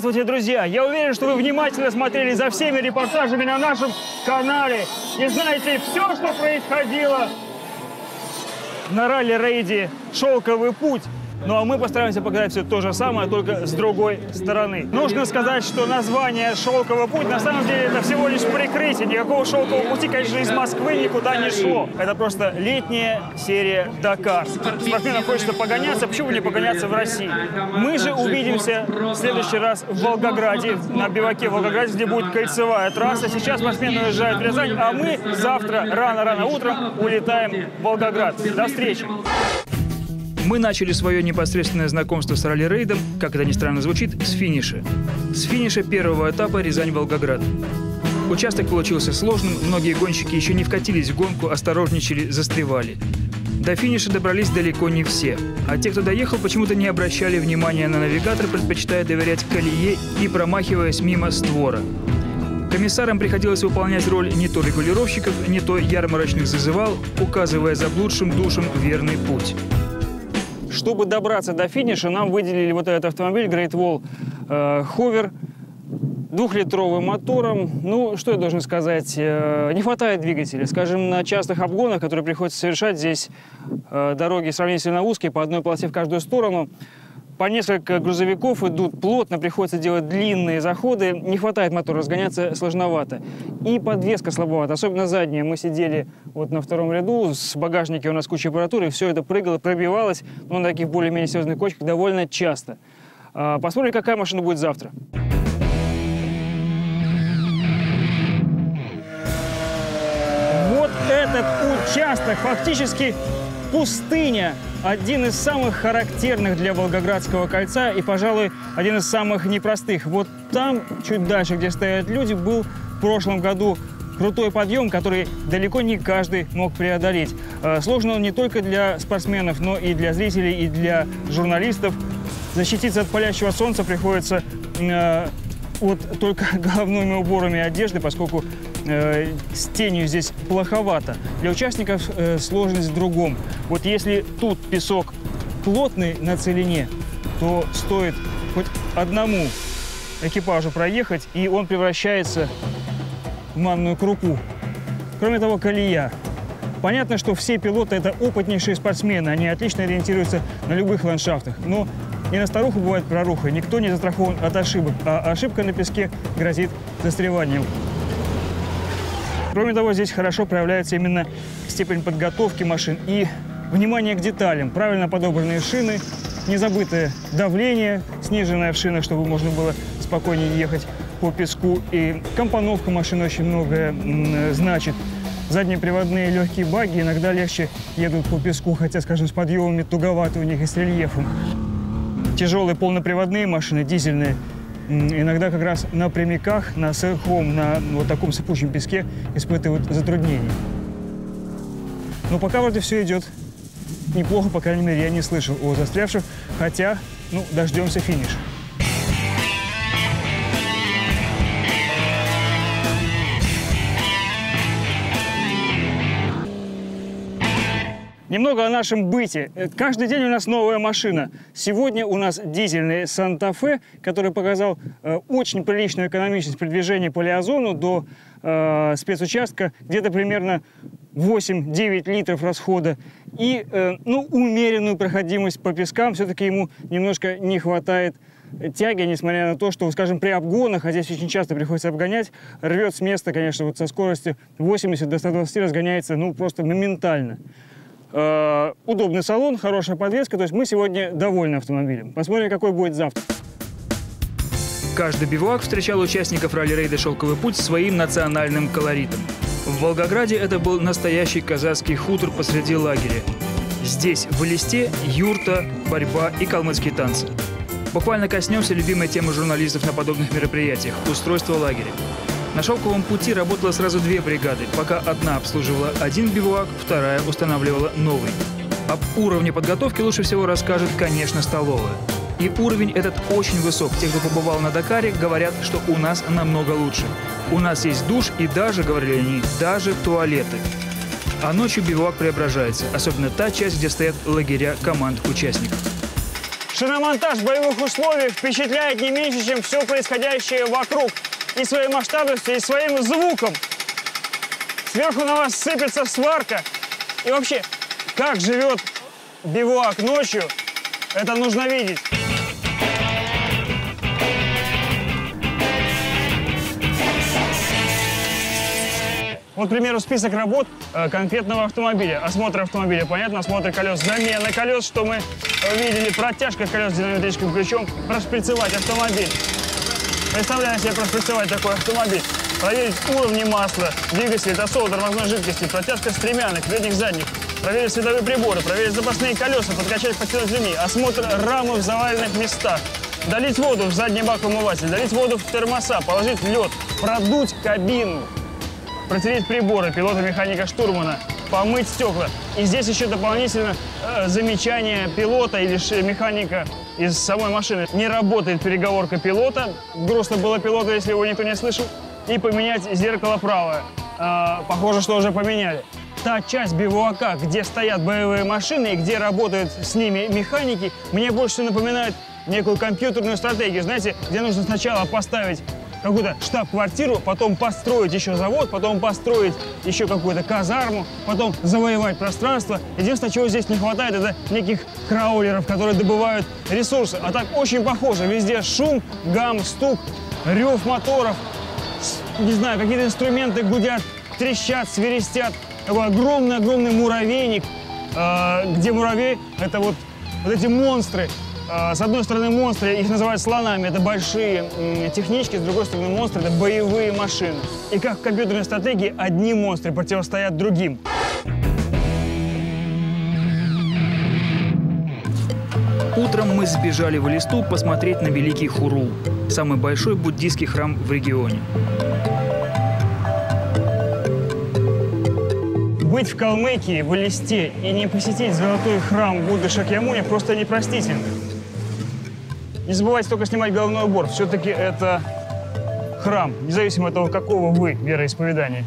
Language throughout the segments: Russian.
Здравствуйте, друзья! Я уверен, что вы внимательно смотрели за всеми репортажами на нашем канале и знаете все, что происходило на ралли-рейде «Шелковый путь». Ну а мы постараемся показать все то же самое, только с другой стороны. Нужно сказать, что название «Шелковый путь» на самом деле это всего лишь прикрытие. Никакого шелкового пути, конечно, из Москвы никуда не шло. Это просто летняя серия Дакар. Спортсменам хочется погоняться, почему не погоняться в России? Мы же увидимся в следующий раз в Волгограде, на биваке в Волгограде, где будет кольцевая трасса. Сейчас спортсмены уезжают в Рязань, а мы завтра рано-рано утром улетаем в Волгоград. До встречи! Мы начали свое непосредственное знакомство с ралли-рейдом, как это ни странно звучит, с финиша. С финиша первого этапа Рязань-Волгоград. Участок получился сложным, многие гонщики еще не вкатились в гонку, осторожничали, застревали. До финиша добрались далеко не все, а те, кто доехал, почему-то не обращали внимания на навигатор, предпочитая доверять колее и промахиваясь мимо створа. Комиссарам приходилось выполнять роль не то регулировщиков, не то ярмарочных зазывал, указывая заблудшим душам верный путь. Чтобы добраться до финиша, нам выделили вот этот автомобиль Great Wall э, Hover двухлитровым мотором. Ну, что я должен сказать? Э, не хватает двигателя. Скажем, на частых обгонах, которые приходится совершать, здесь э, дороги сравнительно узкие, по одной полосе в каждую сторону по несколько грузовиков идут плотно, приходится делать длинные заходы. Не хватает мотора, разгоняться сложновато. И подвеска слабовата, особенно задняя. Мы сидели вот на втором ряду, с багажники у нас куча аппаратуры, все это прыгало, пробивалось, но на таких более-менее серьезных кочках довольно часто. А, посмотрим, какая машина будет завтра. Вот этот участок фактически пустыня один из самых характерных для Волгоградского кольца и, пожалуй, один из самых непростых. Вот там, чуть дальше, где стоят люди, был в прошлом году крутой подъем, который далеко не каждый мог преодолеть. Э, сложно он не только для спортсменов, но и для зрителей, и для журналистов. Защититься от палящего солнца приходится э, вот только головными уборами одежды, поскольку э, с тенью здесь плоховато. Для участников э, сложность в другом. Вот если тут песок плотный на целине, то стоит хоть одному экипажу проехать, и он превращается в манную крупу. Кроме того, колея. Понятно, что все пилоты – это опытнейшие спортсмены, они отлично ориентируются на любых ландшафтах. Но и на старуху бывает проруха, никто не застрахован от ошибок, а ошибка на песке грозит застреванием. Кроме того, здесь хорошо проявляется именно степень подготовки машин и внимание к деталям. Правильно подобранные шины, незабытое давление, сниженное в шинах, чтобы можно было спокойнее ехать по песку. И компоновка машины очень многое значит. Задние приводные легкие баги иногда легче едут по песку, хотя, скажем, с подъемами туговато у них и с рельефом. Тяжелые полноприводные машины, дизельные, иногда как раз на прямиках, на сырхом, на вот таком сыпучем песке испытывают затруднения. Но пока вроде все идет неплохо, по крайней мере, я не слышал о застрявших, хотя, ну, дождемся финиша. Немного о нашем быте. Э, каждый день у нас новая машина. Сегодня у нас дизельный Санта-Фе, который показал э, очень приличную экономичность при движении по Лиазону до э, спецучастка, где-то примерно 8-9 литров расхода. И э, ну, умеренную проходимость по пескам все-таки ему немножко не хватает тяги, несмотря на то, что, скажем, при обгонах, а здесь очень часто приходится обгонять, рвет с места, конечно, вот со скоростью 80 до 120 разгоняется, ну, просто моментально. Э, удобный салон, хорошая подвеска. То есть мы сегодня довольны автомобилем. Посмотрим, какой будет завтра. Каждый бивуак встречал участников ралли-рейда «Шелковый путь» своим национальным колоритом. В Волгограде это был настоящий казахский хутор посреди лагеря. Здесь, в Элисте, юрта, борьба и калмыцкие танцы. Буквально коснемся любимой темы журналистов на подобных мероприятиях – устройство лагеря. На шелковом пути работало сразу две бригады. Пока одна обслуживала один бивуак, вторая устанавливала новый. Об уровне подготовки лучше всего расскажет, конечно, столовая. И уровень этот очень высок. Те, кто побывал на Дакаре, говорят, что у нас намного лучше. У нас есть душ и даже, говорили они, даже туалеты. А ночью бивуак преображается, особенно та часть, где стоят лагеря команд участников. Шиномонтаж боевых условиях впечатляет не меньше, чем все происходящее вокруг. И своей масштабностью, и своим звуком. Сверху на вас сыпется сварка. И вообще, как живет бивуак ночью, это нужно видеть. Вот, к примеру, список работ э, конкретного автомобиля. Осмотр автомобиля, понятно, осмотр колес, замена колес, что мы видели, протяжка колес динамометрическим ключом, прошприцевать автомобиль. Представляем себе прошприцевать такой автомобиль. Проверить уровни масла, двигателя, тосол, тормозной жидкости, протяжка стремянок, передних, задних. Проверить световые приборы, проверить запасные колеса, подкачать, подтянуть ремни. Осмотр рамы в заваленных местах. Долить воду в задний бак умывателя, долить воду в термоса, положить лед, продуть кабину протереть приборы пилота, механика, штурмана, помыть стекла. И здесь еще дополнительно э, замечание пилота или механика из самой машины. Не работает переговорка пилота, грустно было пилота, если его никто не слышал, и поменять зеркало правое. Э, похоже, что уже поменяли. Та часть бивуака, где стоят боевые машины и где работают с ними механики, мне больше напоминает некую компьютерную стратегию, знаете, где нужно сначала поставить какую-то штаб-квартиру, потом построить еще завод, потом построить еще какую-то казарму, потом завоевать пространство. Единственное, чего здесь не хватает, это неких краулеров, которые добывают ресурсы. А так очень похоже. Везде шум, гам, стук, рев моторов. Не знаю, какие-то инструменты гудят, трещат, свирестят. Такой огромный-огромный муравейник, э, где муравей — это вот, вот эти монстры, а, с одной стороны, монстры, их называют слонами, это большие технички, с другой стороны, монстры — это боевые машины. И как в компьютерной стратегии, одни монстры противостоят другим. Утром мы сбежали в Элисту посмотреть на Великий Хурул, самый большой буддийский храм в регионе. Быть в Калмыкии, в Элисте и не посетить золотой храм Будды Шакьямуни просто непростительно. Не забывайте только снимать головной убор. Все-таки это храм, независимо от того, какого вы вероисповедания.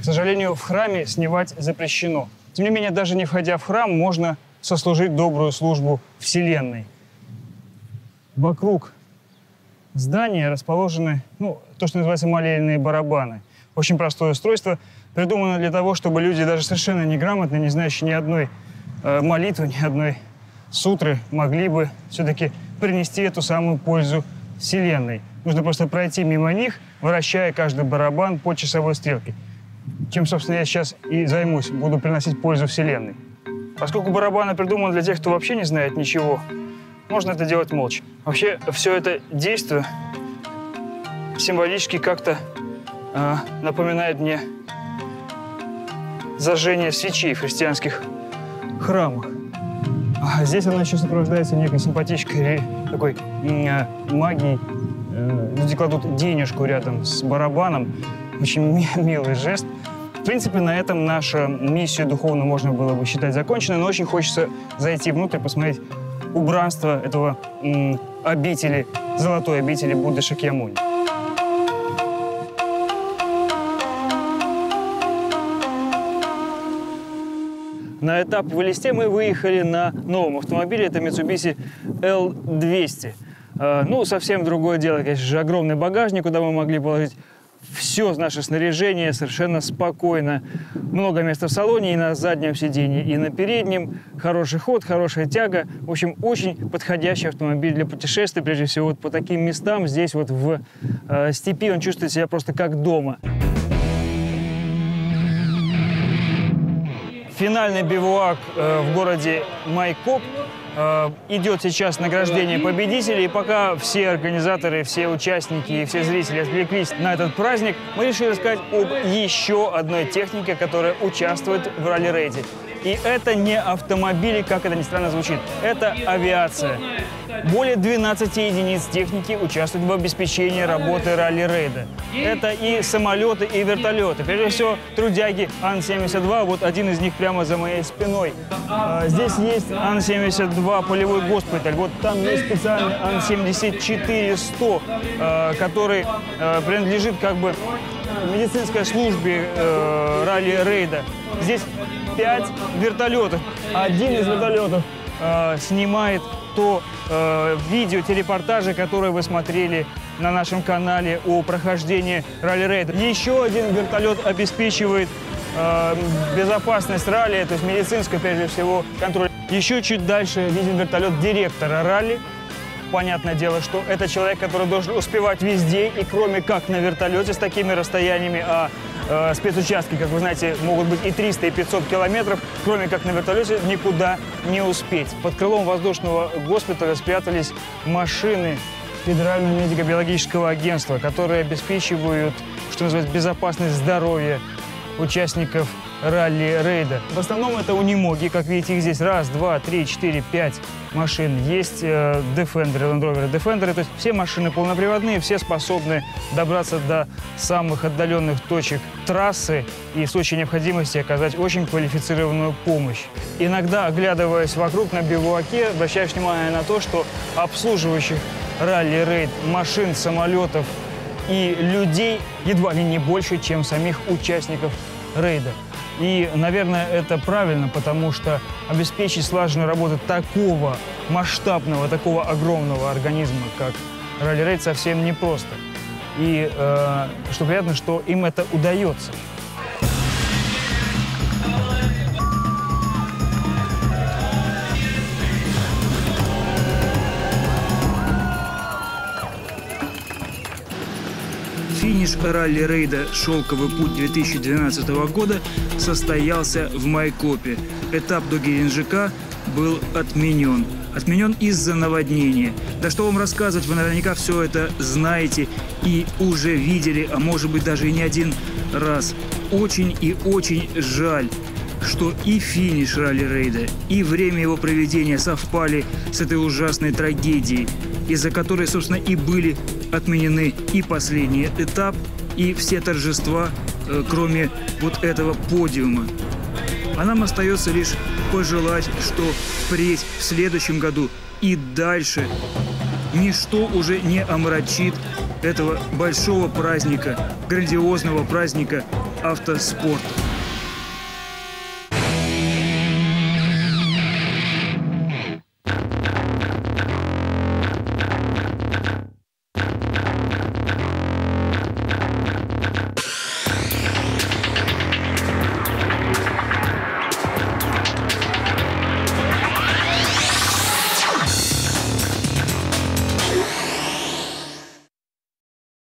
К сожалению, в храме снимать запрещено. Тем не менее, даже не входя в храм, можно сослужить добрую службу Вселенной. Вокруг здания расположены, ну, то, что называется молельные барабаны. Очень простое устройство, придумано для того, чтобы люди, даже совершенно неграмотные, не знающие ни одной э, молитвы, ни одной сутры, могли бы все-таки принести эту самую пользу Вселенной. Нужно просто пройти мимо них, вращая каждый барабан по часовой стрелке. Чем, собственно, я сейчас и займусь. Буду приносить пользу Вселенной. Поскольку барабаны придуманы для тех, кто вообще не знает ничего, можно это делать молча. Вообще, все это действие символически как-то э, напоминает мне зажжение свечей в христианских храмах. А здесь она еще сопровождается некой симпатичкой такой э, магией. Э, люди кладут денежку рядом с барабаном. Очень милый жест. В принципе, на этом наша миссия духовно можно было бы считать законченной, но очень хочется зайти внутрь, посмотреть убранство этого обители, золотой обители Будды Шакьямуни. На этап в Элисте мы выехали на новом автомобиле. Это Mitsubishi L200. А, ну, совсем другое дело, конечно же, огромный багажник, куда мы могли положить все наше снаряжение совершенно спокойно. Много места в салоне и на заднем сиденье, и на переднем. Хороший ход, хорошая тяга. В общем, очень подходящий автомобиль для путешествий. Прежде всего, вот по таким местам здесь вот в э, степи он чувствует себя просто как дома. Финальный бивуак э, в городе Майкоп. Э, идет сейчас награждение победителей. И пока все организаторы, все участники и все зрители отвлеклись на этот праздник, мы решили рассказать об еще одной технике, которая участвует в ралли-рейде. И это не автомобили, как это ни странно звучит. Это авиация. Более 12 единиц техники участвуют в обеспечении работы ралли-рейда. Это и самолеты, и вертолеты. Прежде всего, трудяги Ан-72, вот один из них прямо за моей спиной. А, здесь есть Ан-72 полевой госпиталь. Вот там есть специальный Ан-74-100, а, который а, принадлежит как бы медицинской службе э, ралли-рейда. Здесь пять вертолетов. Один из вертолетов э, снимает что э, видео, те репортажи, которые вы смотрели на нашем канале о прохождении ралли-рейда. Еще один вертолет обеспечивает э, безопасность ралли, то есть медицинскую, прежде всего, контроль. Еще чуть дальше виден вертолет директора ралли. Понятное дело, что это человек, который должен успевать везде, и кроме как на вертолете с такими расстояниями, а э, спецучастки, как вы знаете, могут быть и 300, и 500 километров, кроме как на вертолете никуда не успеть. Под крылом воздушного госпиталя спрятались машины Федерального медико-биологического агентства, которые обеспечивают, что называется, безопасность здоровья участников ралли-рейда. В основном это унимоги, как видите, их здесь раз, два, три, четыре, пять машин. Есть э, Defender, Land Rover Defender, то есть все машины полноприводные, все способны добраться до самых отдаленных точек трассы и в случае необходимости оказать очень квалифицированную помощь. Иногда, оглядываясь вокруг на бивуаке, обращаешь внимание на то, что обслуживающих ралли-рейд машин, самолетов и людей едва ли не больше, чем самих участников рейда. И, наверное, это правильно, потому что обеспечить слаженную работу такого масштабного, такого огромного организма, как ралли-рейд, совсем непросто. И э, что приятно, что им это удается. Финиш ралли-рейда «Шелковый путь» 2012 года состоялся в Майкопе. Этап до Геленджика был отменен. Отменен из-за наводнения. Да что вам рассказывать, вы наверняка все это знаете и уже видели, а может быть даже и не один раз. Очень и очень жаль, что и финиш ралли-рейда, и время его проведения совпали с этой ужасной трагедией, из-за которой, собственно, и были отменены и последний этап, и все торжества, э, кроме вот этого подиума. А нам остается лишь пожелать, что впредь в следующем году и дальше ничто уже не омрачит этого большого праздника, грандиозного праздника автоспорта.